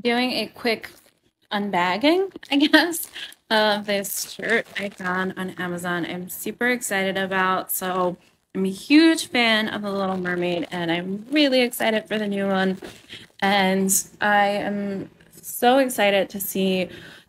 doing a quick unbagging, I guess, of this shirt I found on Amazon. I'm super excited about. So I'm a huge fan of The Little Mermaid and I'm really excited for the new one. And I am so excited to see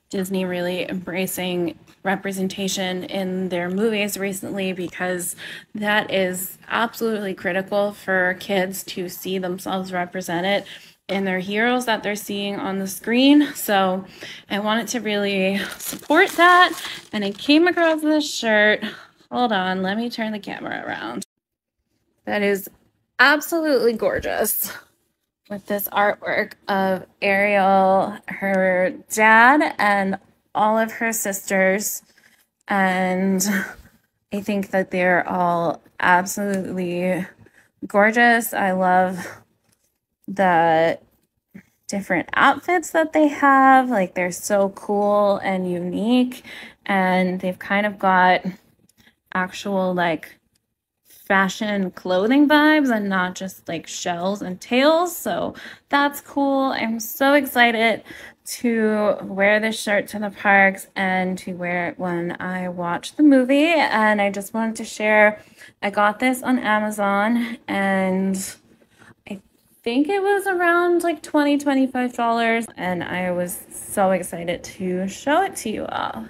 Disney really embracing representation in their movies recently because that is absolutely critical for kids to see themselves represented in their heroes that they're seeing on the screen. So I wanted to really support that. And I came across this shirt. Hold on, let me turn the camera around. That is absolutely gorgeous with this artwork of Ariel, her dad, and all of her sisters. And I think that they're all absolutely gorgeous. I love the different outfits that they have. Like they're so cool and unique. And they've kind of got actual like fashion clothing vibes and not just like shells and tails. So that's cool. I'm so excited to wear this shirt to the parks and to wear it when I watch the movie. And I just wanted to share I got this on Amazon and think it was around like 20 $25 and I was so excited to show it to you all.